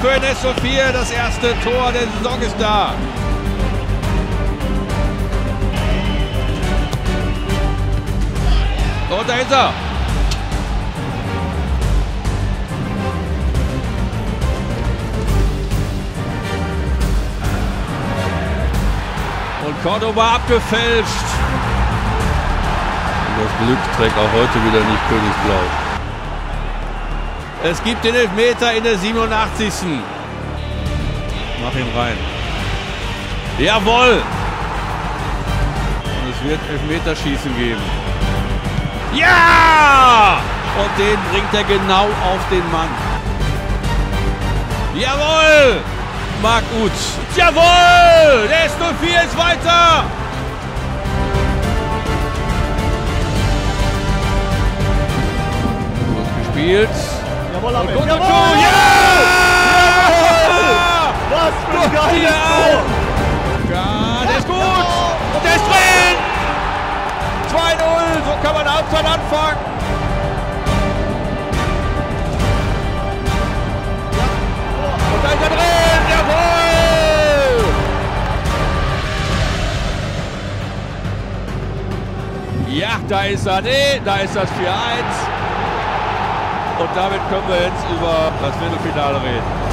für NSO 4. Das erste Tor der Saison ist da. Und da ist er. Und Cordoba abgefälscht. Das Glück trägt auch heute wieder nicht Königsblau. Es gibt den Elfmeter in der 87. Mach ihn rein. Jawohl! Und es wird Elfmeterschießen geben. Ja! Und den bringt er genau auf den Mann. Jawohl! Marc Utz. Jawohl! Der S04 ist weiter! Gut gespielt. Abel. Und Jawohl! Ja! Was für ein geiles Ja! Tor! Ja, der ist gut! Und der ist drin! 2-0, so kann man Halbzeit anfangen. Und da ist er drin! Jawohl! Ja, da ist er. Nee, da ist das 4-1. Und damit können wir jetzt über das Viertelfinale reden.